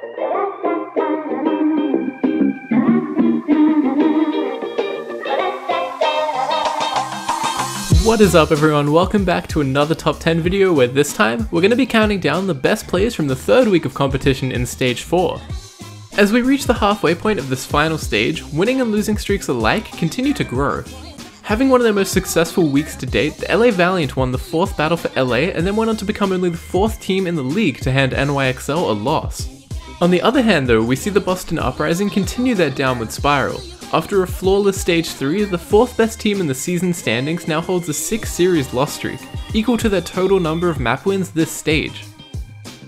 What is up everyone, welcome back to another top 10 video where this time, we're going to be counting down the best players from the third week of competition in stage 4. As we reach the halfway point of this final stage, winning and losing streaks alike continue to grow. Having one of their most successful weeks to date, the LA Valiant won the fourth battle for LA and then went on to become only the fourth team in the league to hand NYXL a loss. On the other hand though, we see the Boston Uprising continue their downward spiral, after a flawless stage 3, the fourth best team in the season standings now holds a 6 series loss streak, equal to their total number of map wins this stage.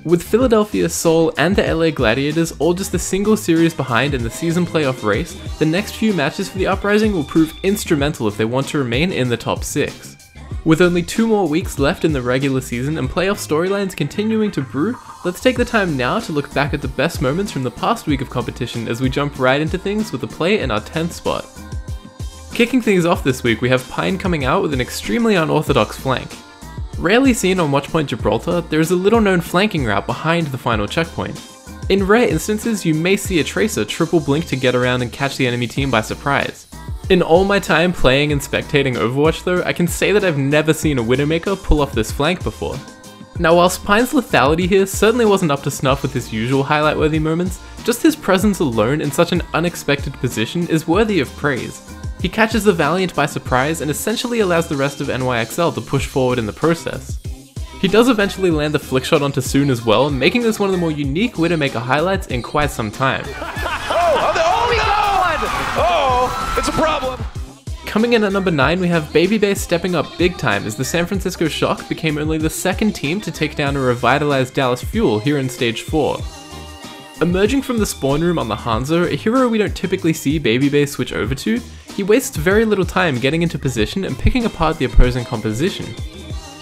With Philadelphia, Seoul, and the LA Gladiators all just a single series behind in the season playoff race, the next few matches for the Uprising will prove instrumental if they want to remain in the top 6. With only two more weeks left in the regular season and playoff storylines continuing to brew, let's take the time now to look back at the best moments from the past week of competition as we jump right into things with a play in our 10th spot. Kicking things off this week, we have Pine coming out with an extremely unorthodox flank. Rarely seen on Watchpoint Gibraltar, there is a little known flanking route behind the final checkpoint. In rare instances, you may see a Tracer triple blink to get around and catch the enemy team by surprise. In all my time playing and spectating Overwatch though, I can say that I've never seen a Widowmaker pull off this flank before. Now whilst Pine's lethality here certainly wasn't up to snuff with his usual highlight worthy moments, just his presence alone in such an unexpected position is worthy of praise. He catches the Valiant by surprise and essentially allows the rest of NYXL to push forward in the process. He does eventually land the flick shot onto Soon as well, making this one of the more unique Widowmaker highlights in quite some time. It's a problem. Coming in at number 9, we have Babybay stepping up big time as the San Francisco Shock became only the second team to take down a revitalized Dallas Fuel here in Stage 4. Emerging from the spawn room on the Hanzo, a hero we don't typically see Babybay switch over to, he wastes very little time getting into position and picking apart the opposing composition.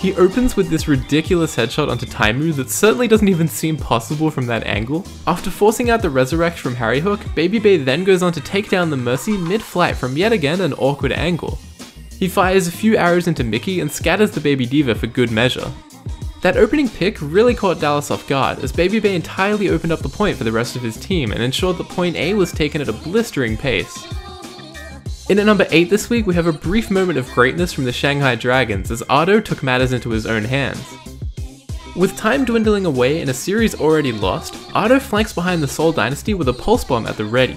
He opens with this ridiculous headshot onto Taimu that certainly doesn't even seem possible from that angle. After forcing out the resurrect from Harry Hook, Babybay then goes on to take down the Mercy mid-flight from yet again an awkward angle. He fires a few arrows into Mickie and scatters the Baby D.Va for good measure. That opening pick really caught Dallas off guard, as Babybay entirely opened up the point for the rest of his team and ensured that point A was taken at a blistering pace. In at number 8 this week, we have a brief moment of greatness from the Shanghai Dragons as Ado took matters into his own hands. With time dwindling away and a series already lost, Ado flanks behind the Seoul Dynasty with a pulse bomb at the ready.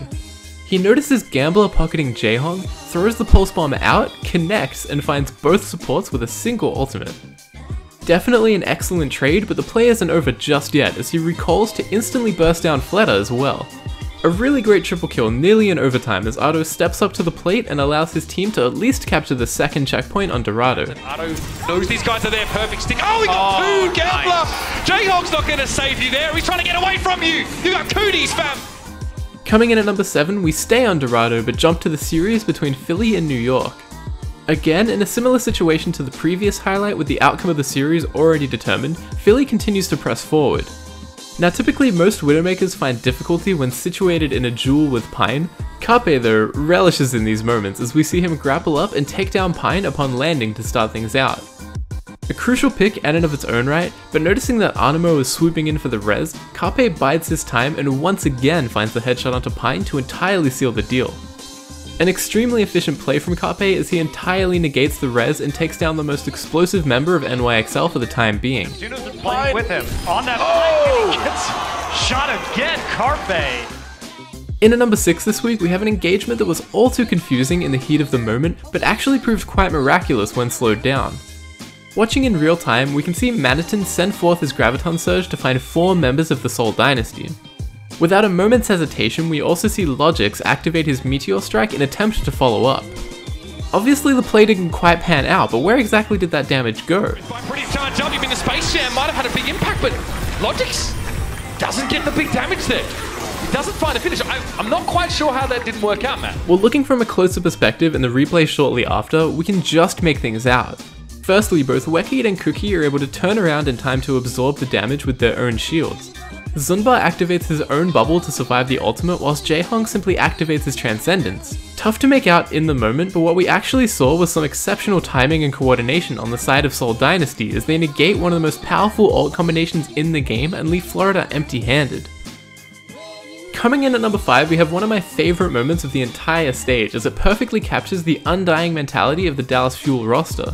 He notices Gambler pocketing Jaehong, throws the pulse bomb out, connects, and finds both supports with a single ultimate. Definitely an excellent trade, but the play isn't over just yet as he recalls to instantly burst down Fleta as well. A really great triple kill nearly in overtime as Ado steps up to the plate and allows his team to at least capture the second checkpoint on Dorado. Ado knows these guys are there, perfect stick. Oh, he got oh, two, Gambler! Nice. Jayhawk's not going to save you there, he's trying to get away from you! You got cooties, fam! Coming in at number 7, we stay on Dorado but jump to the series between Philly and New York. Again, in a similar situation to the previous highlight with the outcome of the series already determined, Philly continues to press forward. Now typically most Widowmakers find difficulty when situated in a duel with Pine, Carpe though relishes in these moments as we see him grapple up and take down Pine upon landing to start things out. A crucial pick in and of its own right, but noticing that Anamo is swooping in for the res, Carpe bides his time and once again finds the headshot onto Pine to entirely seal the deal. An extremely efficient play from Carpe as he entirely negates the res and takes down the most explosive member of NYXL for the time being. Juno's been playing with him on that oh! and he gets shot again, Carpe. In a number 6 this week, we have an engagement that was all too confusing in the heat of the moment, but actually proved quite miraculous when slowed down. Watching in real time, we can see Manneten send forth his Graviton Surge to find four members of the Seoul Dynasty. Without a moment's hesitation, we also see Logix activate his Meteor Strike in attempt to follow up. Obviously the play didn't quite pan out, but where exactly did that damage go? By pretty tight job, the Space Jam might have had a big impact, but Logix doesn't get the big damage there. He doesn't find a finish. I, am not quite sure how that didn't work out, Matt. Well, looking from a closer perspective in the replay shortly after, we can just make things out. Firstly, both Wekeed and KuKi are able to turn around in time to absorb the damage with their own shields. Zunba activates his own bubble to survive the ultimate whilst Jaehong simply activates his Transcendence. Tough to make out in the moment, but what we actually saw was some exceptional timing and coordination on the side of Seoul Dynasty as they negate one of the most powerful ult combinations in the game and leave Florida empty-handed. coming in at number 5, we have one of my favourite moments of the entire stage, as it perfectly captures the undying mentality of the Dallas Fuel roster.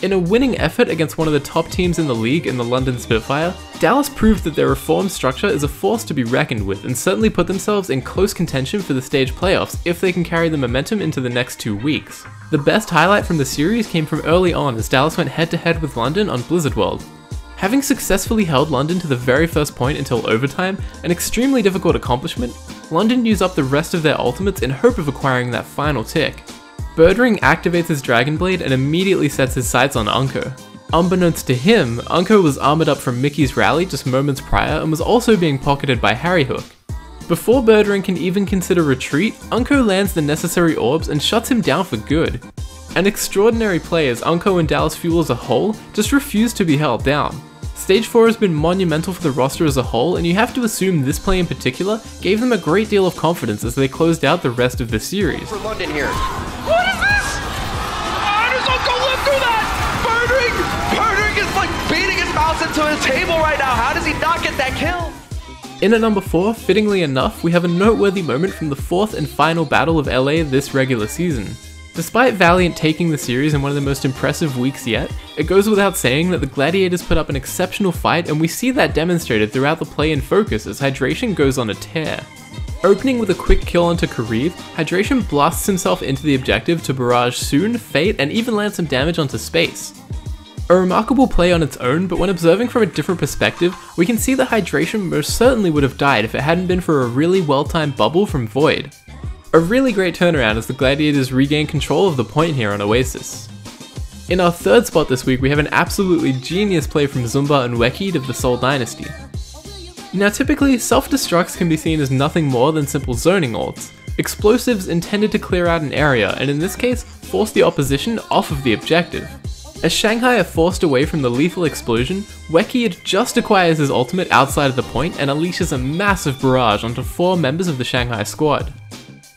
In a winning effort against one of the top teams in the league in the London Spitfire, Dallas proved that their reformed structure is a force to be reckoned with and certainly put themselves in close contention for the stage playoffs if they can carry the momentum into the next two weeks. The best highlight from the series came from early on as Dallas went head to head with London on Blizzard World. Having successfully held London to the very first point until overtime, an extremely difficult accomplishment, London used up the rest of their ultimates in hope of acquiring that final tick. Birdring activates his Dragon Blade and immediately sets his sights on Unkoe. Unbeknownst to him, Unkoe was armored up from Mickie's rally just moments prior and was also being pocketed by Harryhook. Before Birdring can even consider retreat, Unkoe lands the necessary orbs and shuts him down for good. An extraordinary play as Unkoe and Dallas Fuel as a whole just refuse to be held down. Stage 4 has been monumental for the roster as a whole, and you have to assume this play in particular gave them a great deal of confidence as they closed out the rest of the series. For London here. Table right now. How does he not get that kill? In at number 4, fittingly enough, we have a noteworthy moment from the fourth and final battle of LA this regular season. Despite Valiant taking the series in one of the most impressive weeks yet, it goes without saying that the Gladiators put up an exceptional fight and we see that demonstrated throughout the play and focus as Hydration goes on a tear. Opening with a quick kill onto Kariv, Hydration blasts himself into the objective to barrage Soon, Fate, and even land some damage onto Space. A remarkable play on its own, but when observing from a different perspective, we can see that Hydration most certainly would have died if it hadn't been for a really well-timed bubble from Void. A really great turnaround as the Gladiators regain control of the point here on Oasis. In our third spot this week, we have an absolutely genius play from Zunba and Wekeed of the Seoul Dynasty. Now typically, self-destructs can be seen as nothing more than simple zoning ults, explosives intended to clear out an area and in this case, force the opposition off of the objective. As Shanghai are forced away from the lethal explosion, Wekeed just acquires his ultimate outside of the point and unleashes a massive barrage onto four members of the Shanghai squad.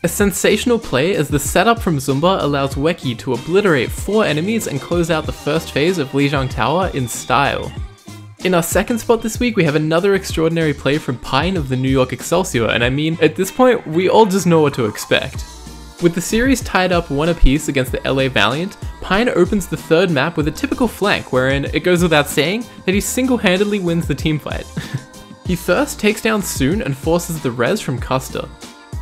A sensational play as the setup from Zunba allows Wekeed to obliterate 4 enemies and close out the first phase of Lijiang Tower in style. In our second spot this week, we have another extraordinary play from Pine of the New York Excelsior, and I mean, at this point, we all just know what to expect. With the series tied up one apiece against the LA Valiant, Pine opens the third map with a typical flank wherein it goes without saying that he single-handedly wins the teamfight. he first takes down Soon and forces the res from Custer.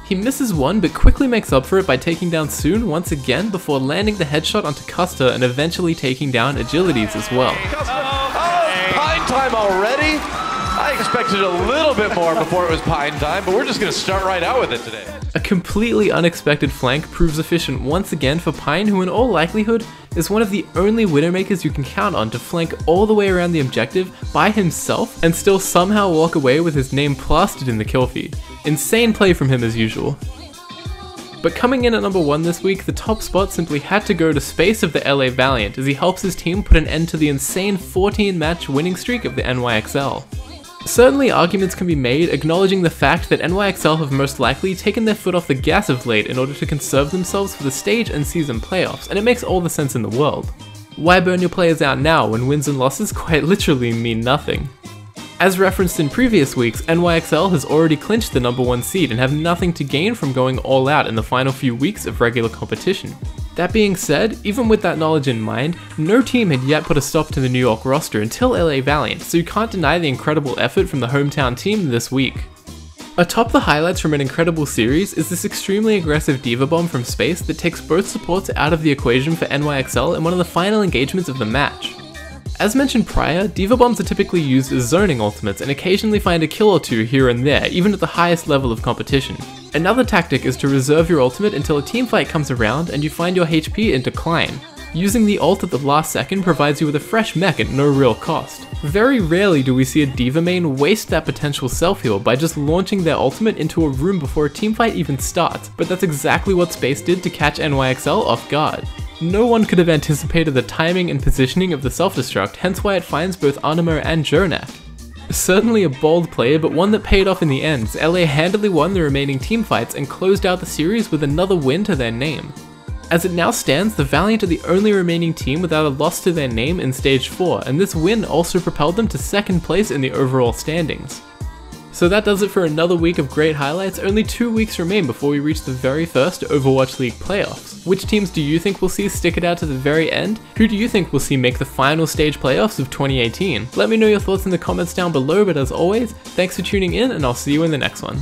He misses one but quickly makes up for it by taking down Soon once again before landing the headshot onto Custer and eventually taking down Agilities as well. Oh, pine time already? I expected a little bit more before it was pine time, but we're just going to start right out with it today. A completely unexpected flank proves efficient once again for Pine who in all likelihood is one of the only Widowmakers you can count on to flank all the way around the objective by himself and still somehow walk away with his name plastered in the kill feed. Insane play from him as usual. But coming in at number 1 this week, the top spot simply had to go to Space of the LA Valiant as he helps his team put an end to the insane 14 match winning streak of the NYXL. Certainly arguments can be made acknowledging the fact that NYXL have most likely taken their foot off the gas of late in order to conserve themselves for the stage and season playoffs, and it makes all the sense in the world. Why burn your players out now when wins and losses quite literally mean nothing? As referenced in previous weeks, NYXL has already clinched the number one seed and have nothing to gain from going all out in the final few weeks of regular competition. That being said, even with that knowledge in mind, no team had yet put a stop to the New York roster until LA Valiant, so you can't deny the incredible effort from the hometown team this week. Atop the highlights from an incredible series is this extremely aggressive D.Va Bomb from space that takes both supports out of the equation for NYXL in one of the final engagements of the match. As mentioned prior, D.Va Bombs are typically used as zoning ultimates and occasionally find a kill or two here and there, even at the highest level of competition. Another tactic is to reserve your ultimate until a teamfight comes around and you find your HP in decline. Using the ult at the last second provides you with a fresh mech at no real cost. Very rarely do we see a D.Va main waste that potential self-heal by just launching their ultimate into a room before a teamfight even starts, but that's exactly what Space did to catch NYXL off guard. No one could have anticipated the timing and positioning of the self-destruct, hence why it finds both Anamo and JJoNak. Certainly a bold play, but one that paid off in the end, LA handily won the remaining team fights and closed out the series with another win to their name. As it now stands, the Valiant are the only remaining team without a loss to their name in Stage 4, and this win also propelled them to second place in the overall standings. So that does it for another week of great highlights, only two weeks remain before we reach the very first Overwatch League playoffs. Which teams do you think we'll see stick it out to the very end? Who do you think we'll see make the final stage playoffs of 2018? Let me know your thoughts in the comments down below, but as always, thanks for tuning in and I'll see you in the next one.